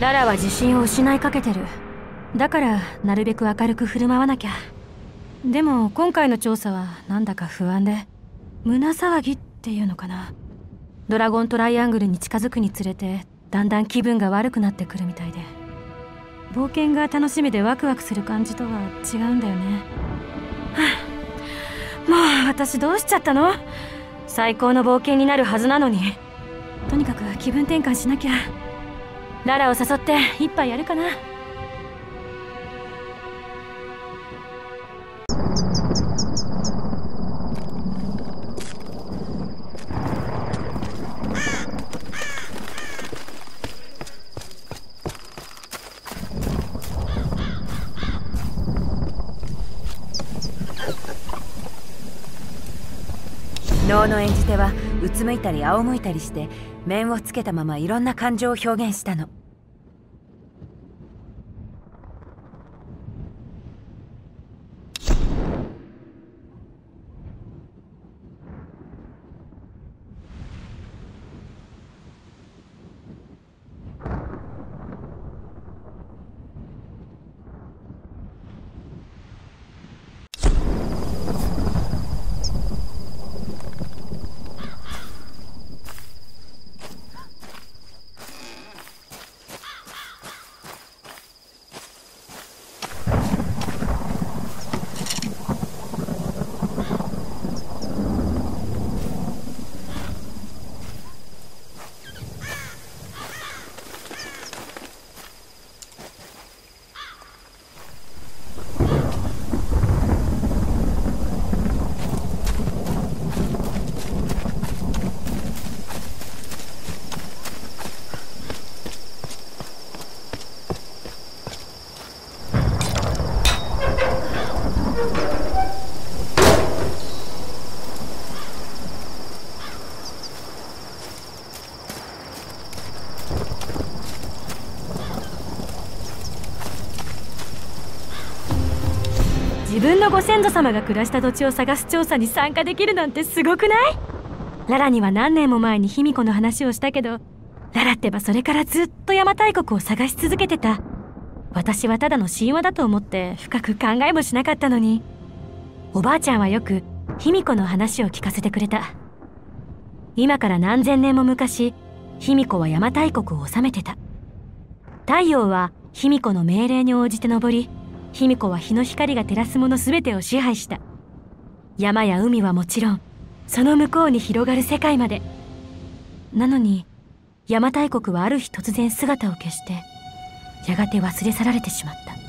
ララは自信を失いかけてる。だからなるべく明るく振る舞わなきゃ。でも今回の調査はなんだか不安で胸騒ぎっていうのかな。ドラゴントライアングルに近づくにつれてだんだん気分が悪くなってくるみたいで。冒険が楽しみでワクワクする感じとは違うんだよね。は あもう私どうしちゃったの？最高の冒険になるはずなのに。とにかく気分転換しなきゃ。ララを誘って一杯やるかな。能の演じ手はうつむいたり仰向いたりして面をつけたままいろんな感情を表現したの自分のご先祖様が暮らした土地を探す調査に参加できるなんてすごくない？ララには何年も前に卑弥呼の話をしたけどララってばそれからずっと邪馬台国を探し続けてた。私はただの神話だと思って深く考えもしなかったのに。おばあちゃんはよく卑弥呼の話を聞かせてくれた。今から何千年も昔卑弥呼は邪馬台国を治めてた。太陽は卑弥呼の命令に応じて昇り卑弥呼は日の光が照らすもの全てを支配した。山や海はもちろんその向こうに広がる世界まで。なのに邪馬台国はある日突然姿を消してやがて忘れ去られてしまった。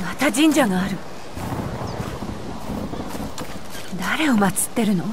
また神社がある。誰を祀ってるの？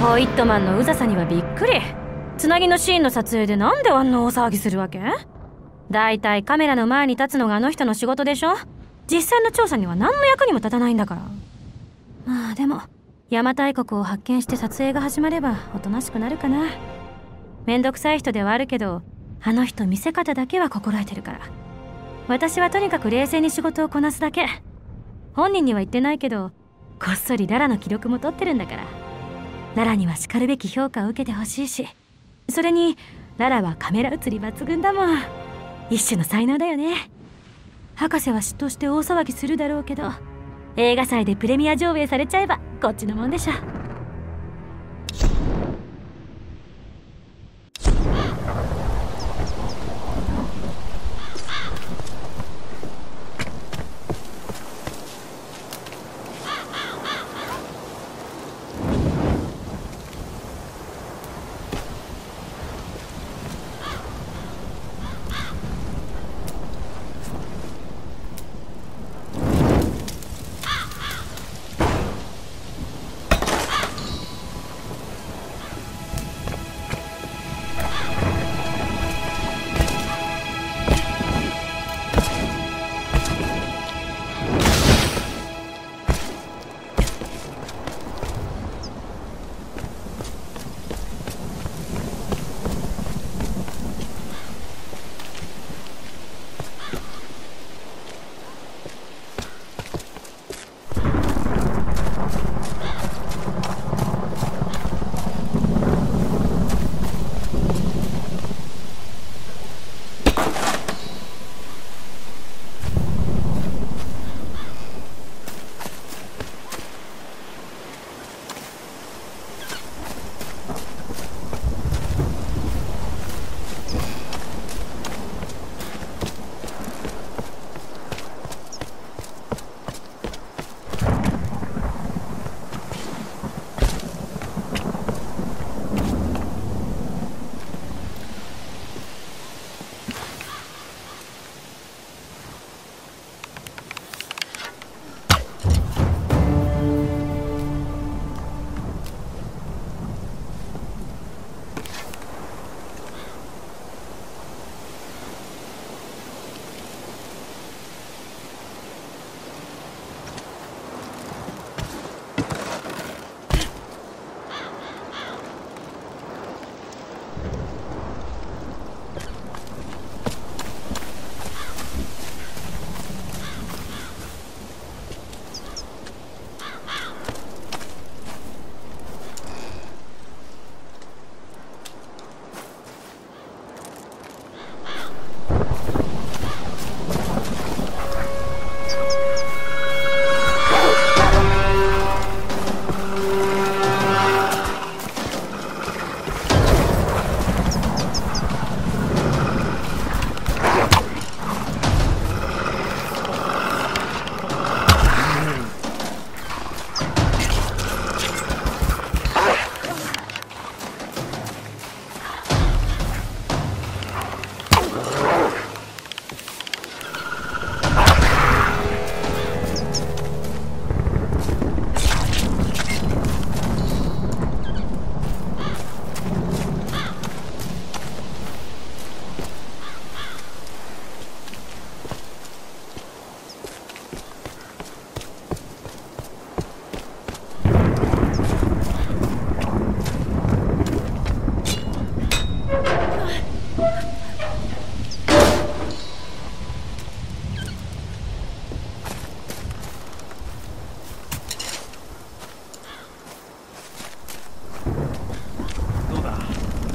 ホイットマンのうざさにはびっくり。つなぎのシーンの撮影でなんであんな大騒ぎするわけ？だいたいカメラの前に立つのがあの人の仕事でしょ？実際の調査には何の役にも立たないんだから。まあでも邪馬台国を発見して撮影が始まればおとなしくなるかな。めんどくさい人ではあるけどあの人見せ方だけは心得てるから。私はとにかく冷静に仕事をこなすだけ。本人には言ってないけどこっそりララの記録も取ってるんだから。ララにはしかるべき評価を受けてほしいし。それにララはカメラ映り抜群だもん。一種の才能だよね。博士は嫉妬して大騒ぎするだろうけど映画祭でプレミア上映されちゃえばこっちのもんでしょ。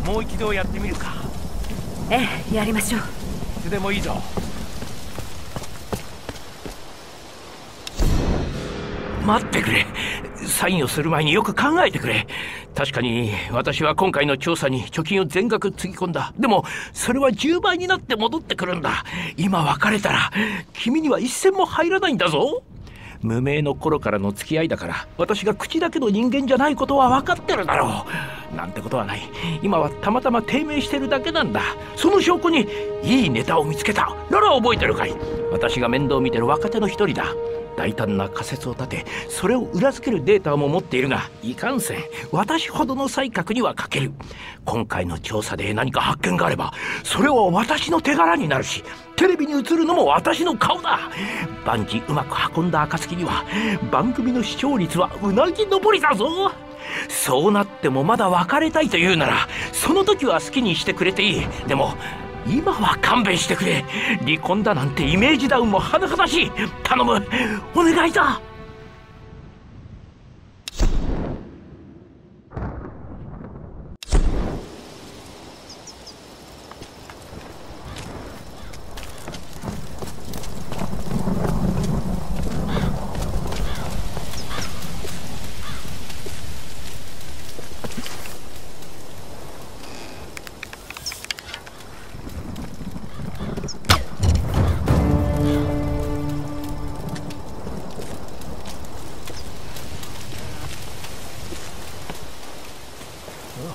もう一度やってみるか。ええやりましょう。いつでもいいぞ。待ってくれ。サインをする前によく考えてくれ。確かに私は今回の調査に貯金を全額つぎ込んだ。でもそれは10倍になって戻ってくるんだ。今別れたら君には一銭も入らないんだぞ。無名の頃からの付き合いだから私が口だけの人間じゃないことは分かってるだろうなんてことはない。今はたまたま低迷してるだけなんだ。その証拠にいいネタを見つけた。なら覚えてるかい。私が面倒見てる若手の一人だ。大胆な仮説を立てそれを裏付けるデータも持っているがいかんせん。私ほどの才覚には欠ける。今回の調査で何か発見があればそれは私の手柄になるしテレビに映るのも私の顔だ。万事うまく運んだ暁には番組の視聴率はうなぎ登りだぞ。そうなってもまだ別れたいと言うならその時は好きにしてくれていい。でも今は勘弁してくれ。離婚だなんてイメージダウンも甚だしい。頼む。お願いだ。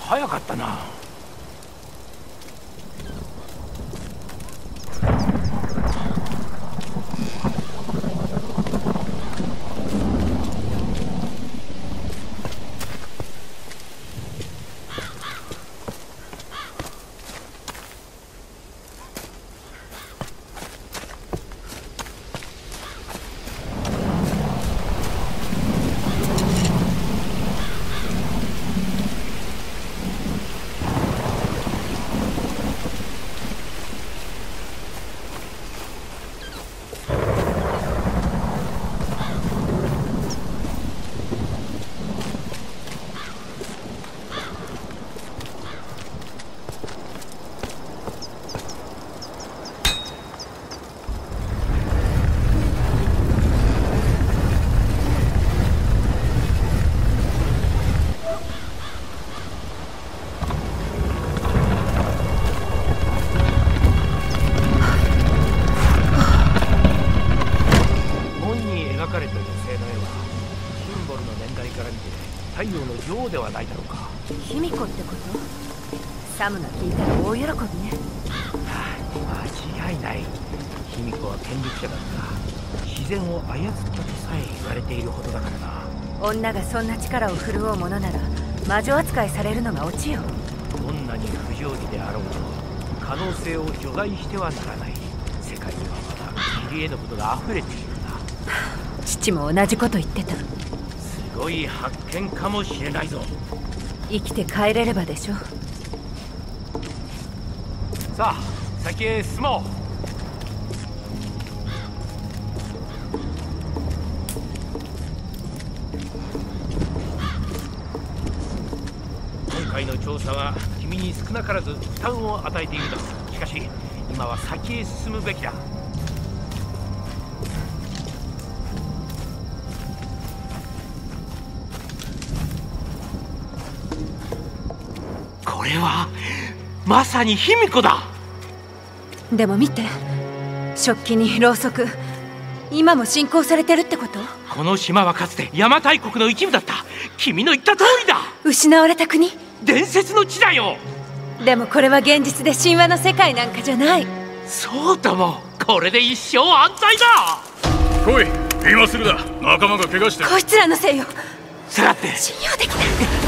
早かったな。描かれた女性の絵はシンボルの年代から見て太陽の女王ではないだろうか。卑弥呼ってこと？サムが聞いたら大喜びね。間違いない。卑弥呼は権力者だった。自然を操ったとさえ言われているほどだからな。女がそんな力を振るおうものなら魔女扱いされるのがオチよ。どんなに不条理であろうと可能性を除外してはならない。世界にはまだ知り得ぬことが溢れている父も同じこと言ってた。すごい発見かもしれないぞ。生きて帰れればでしょ。さあ先へ進もう。今回の調査は君に少なからず負担を与えているだ。ろうしかし今は先へ進むべきだはまさに卑弥呼だ。でも見て食器にろうそく今も信仰されてるってこと？この島はかつて邪馬台国の一部だった。君の言った通りだ。失われた国？伝説の地だよ。でもこれは現実で神話の世界なんかじゃない。そうとも。これで一生安泰だ。来い。今すぐだ仲間が怪我して。こいつらのせいよ。下がって。信用できない